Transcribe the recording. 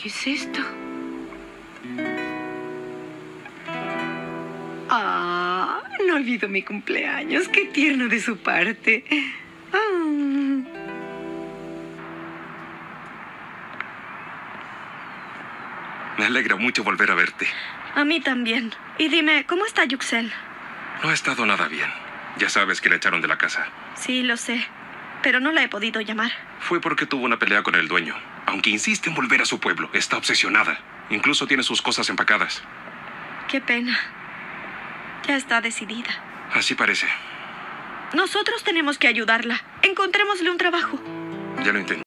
¿Qué es esto? Ah, no olvido mi cumpleaños. Qué tierno de su parte. Ah. Me alegra mucho volver a verte. A mí también. Y dime, ¿cómo está Yuxel? No ha estado nada bien. Ya sabes que la echaron de la casa. Sí, lo sé. Pero no la he podido llamar. Fue porque tuvo una pelea con el dueño. Aunque insiste en volver a su pueblo, está obsesionada. Incluso tiene sus cosas empacadas. Qué pena. Ya está decidida. Así parece. Nosotros tenemos que ayudarla. Encontrémosle un trabajo. Ya lo intenté.